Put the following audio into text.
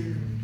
Savior.